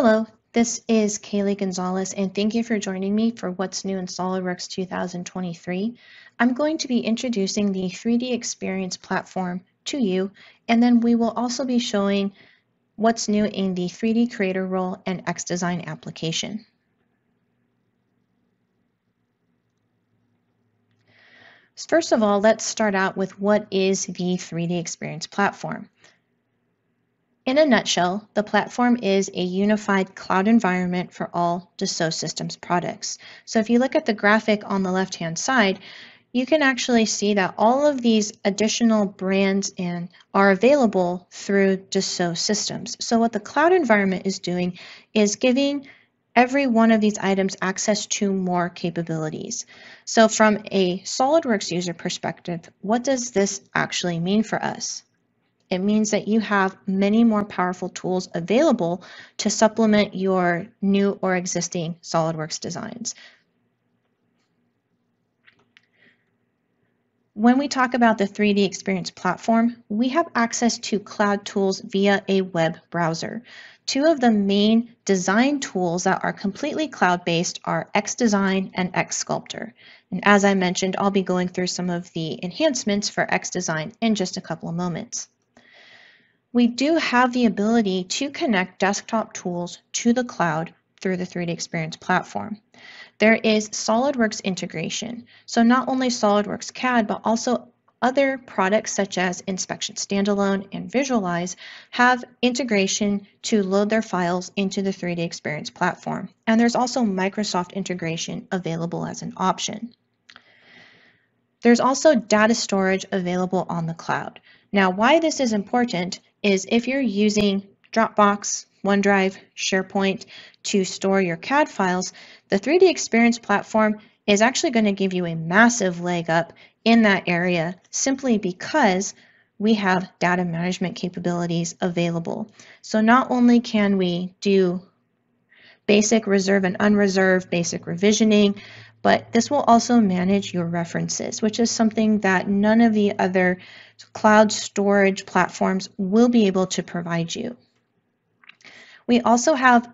Hello, this is Kaylee Gonzalez, and thank you for joining me for What's New in SOLIDWORKS 2023. I'm going to be introducing the 3D Experience platform to you, and then we will also be showing what's new in the 3D Creator role and XDesign application. First of all, let's start out with what is the 3D Experience platform. In a nutshell, the platform is a unified cloud environment for all Dassault Systems products. So if you look at the graphic on the left-hand side, you can actually see that all of these additional brands and are available through Dassault Systems. So what the cloud environment is doing is giving every one of these items access to more capabilities. So from a SOLIDWORKS user perspective, what does this actually mean for us? It means that you have many more powerful tools available to supplement your new or existing SOLIDWORKS designs. When we talk about the 3D Experience platform, we have access to cloud tools via a web browser. Two of the main design tools that are completely cloud-based are XDesign and XSculptor. And as I mentioned, I'll be going through some of the enhancements for XDesign in just a couple of moments we do have the ability to connect desktop tools to the cloud through the 3D Experience platform. There is SOLIDWORKS integration. So not only SOLIDWORKS CAD, but also other products such as Inspection Standalone and Visualize have integration to load their files into the 3D Experience platform. And there's also Microsoft integration available as an option. There's also data storage available on the cloud. Now, why this is important is if you're using Dropbox, OneDrive, SharePoint to store your CAD files, the 3D Experience platform is actually going to give you a massive leg up in that area simply because we have data management capabilities available. So not only can we do basic reserve and unreserved basic revisioning, but this will also manage your references, which is something that none of the other cloud storage platforms will be able to provide you. We also have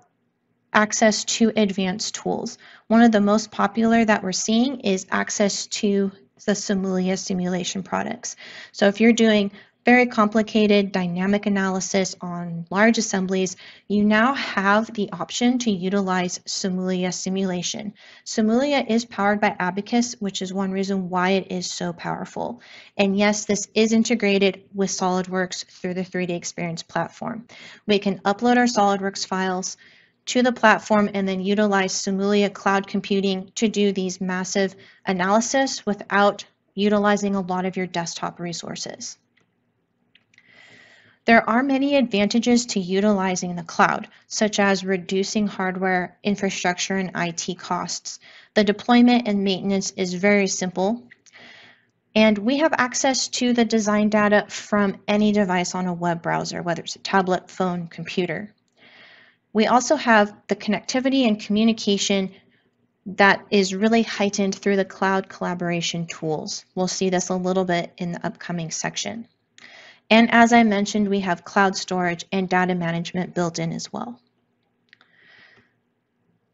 access to advanced tools. One of the most popular that we're seeing is access to the Simulia simulation products. So if you're doing very complicated dynamic analysis on large assemblies, you now have the option to utilize Simulia simulation. Simulia is powered by Abaqus, which is one reason why it is so powerful. And yes, this is integrated with SOLIDWORKS through the 3D Experience platform. We can upload our SOLIDWORKS files to the platform and then utilize Simulia cloud computing to do these massive analysis without utilizing a lot of your desktop resources. There are many advantages to utilizing the cloud, such as reducing hardware, infrastructure, and IT costs. The deployment and maintenance is very simple. And we have access to the design data from any device on a web browser, whether it's a tablet, phone, computer. We also have the connectivity and communication that is really heightened through the cloud collaboration tools. We'll see this a little bit in the upcoming section. And as I mentioned, we have cloud storage and data management built in as well.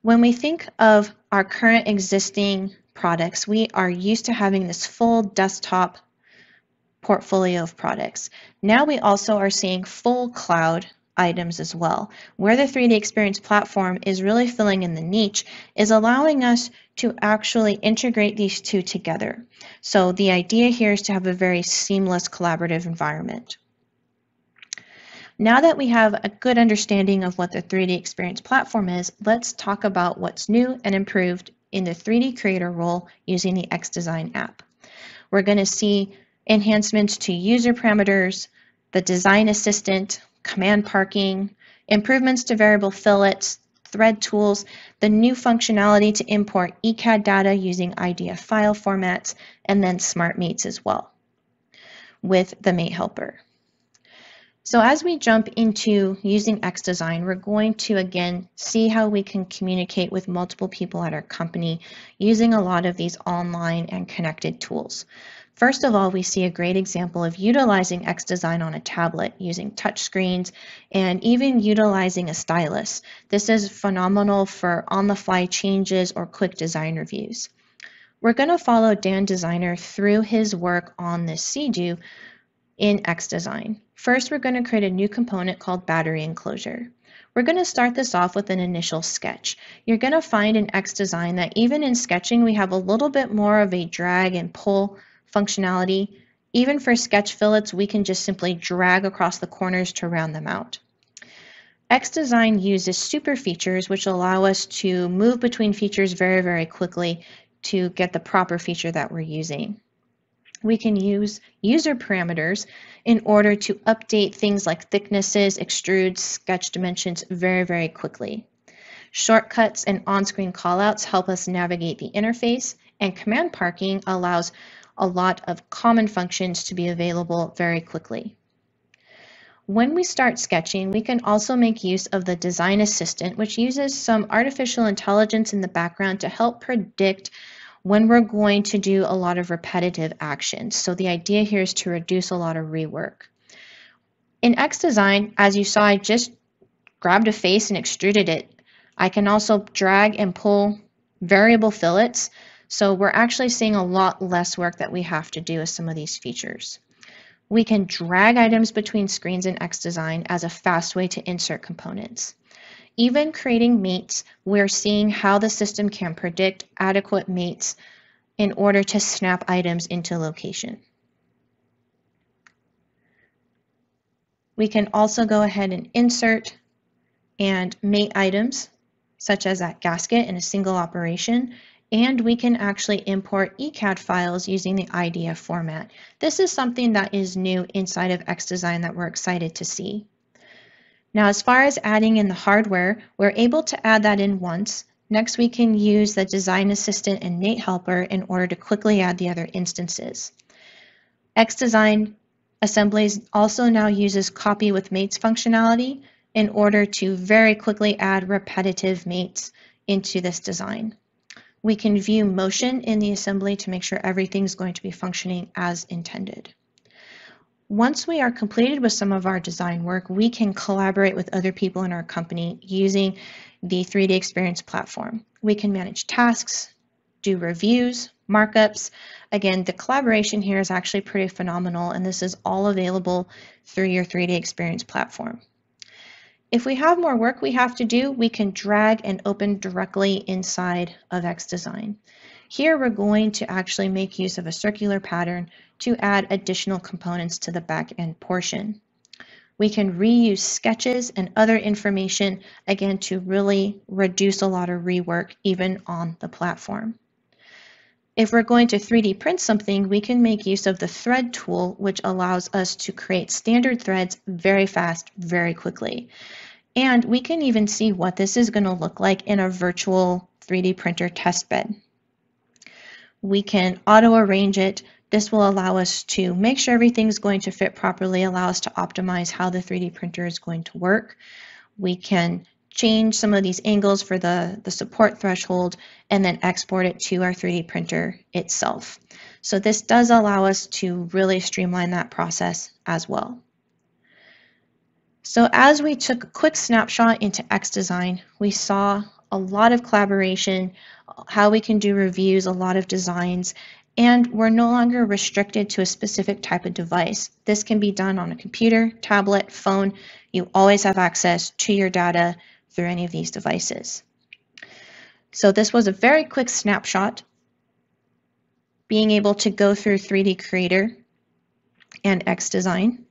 When we think of our current existing products, we are used to having this full desktop portfolio of products. Now we also are seeing full cloud items as well. Where the 3D Experience platform is really filling in the niche is allowing us to actually integrate these two together. So the idea here is to have a very seamless collaborative environment. Now that we have a good understanding of what the 3D Experience platform is, let's talk about what's new and improved in the 3D Creator role using the XDesign app. We're going to see enhancements to user parameters, the design assistant, command parking, improvements to variable fillets, thread tools, the new functionality to import ECAD data using IDF file formats, and then smart mates as well with the mate helper. So as we jump into using XDesign, we're going to again see how we can communicate with multiple people at our company using a lot of these online and connected tools. First of all, we see a great example of utilizing XDesign on a tablet using touchscreens and even utilizing a stylus. This is phenomenal for on-the-fly changes or quick design reviews. We're going to follow Dan Designer through his work on this CDU in XDesign. First, we're going to create a new component called battery enclosure. We're going to start this off with an initial sketch. You're going to find in XDesign that even in sketching, we have a little bit more of a drag and pull functionality. Even for sketch fillets, we can just simply drag across the corners to round them out. XDesign uses super features which allow us to move between features very, very quickly to get the proper feature that we're using. We can use user parameters in order to update things like thicknesses, extrudes, sketch dimensions very, very quickly. Shortcuts and on-screen callouts help us navigate the interface, and command parking allows a lot of common functions to be available very quickly. When we start sketching, we can also make use of the Design Assistant, which uses some artificial intelligence in the background to help predict when we're going to do a lot of repetitive actions. So the idea here is to reduce a lot of rework. In X-Design, as you saw, I just grabbed a face and extruded it. I can also drag and pull variable fillets so we're actually seeing a lot less work that we have to do with some of these features. We can drag items between screens in X-Design as a fast way to insert components. Even creating mates, we're seeing how the system can predict adequate mates in order to snap items into location. We can also go ahead and insert and mate items, such as that gasket in a single operation, and we can actually import ECAD files using the IDF format. This is something that is new inside of XDesign that we're excited to see. Now, as far as adding in the hardware, we're able to add that in once. Next, we can use the Design Assistant and Mate Helper in order to quickly add the other instances. XDesign Assemblies also now uses copy with mates functionality in order to very quickly add repetitive mates into this design. We can view motion in the assembly to make sure everything's going to be functioning as intended. Once we are completed with some of our design work, we can collaborate with other people in our company using the 3D Experience platform. We can manage tasks, do reviews, markups. Again, the collaboration here is actually pretty phenomenal, and this is all available through your 3D Experience platform. If we have more work we have to do, we can drag and open directly inside of XDesign. Here we're going to actually make use of a circular pattern to add additional components to the back end portion. We can reuse sketches and other information, again, to really reduce a lot of rework even on the platform. If we're going to 3D print something, we can make use of the thread tool, which allows us to create standard threads very fast, very quickly. And we can even see what this is going to look like in a virtual 3D printer test bed. We can auto arrange it. This will allow us to make sure everything's going to fit properly, allow us to optimize how the 3D printer is going to work. We can change some of these angles for the, the support threshold and then export it to our 3D printer itself. So this does allow us to really streamline that process as well. So as we took a quick snapshot into XDesign, we saw a lot of collaboration, how we can do reviews, a lot of designs, and we're no longer restricted to a specific type of device. This can be done on a computer, tablet, phone. You always have access to your data through any of these devices. So this was a very quick snapshot, being able to go through 3D Creator and X Design.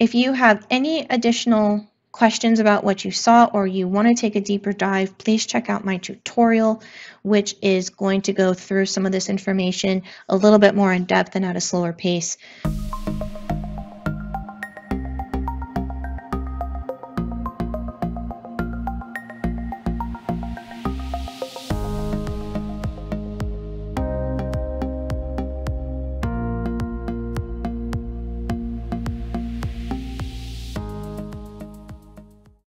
If you have any additional questions about what you saw or you want to take a deeper dive, please check out my tutorial, which is going to go through some of this information a little bit more in depth and at a slower pace.